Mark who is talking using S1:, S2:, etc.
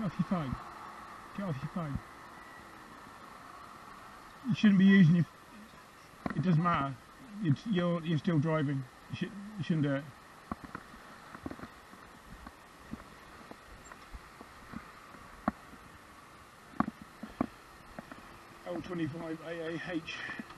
S1: Get off your phone. Get off your phone. You shouldn't be using your. It doesn't matter. You're, you're, you're still driving. You, should, you shouldn't do it. L25 AAH.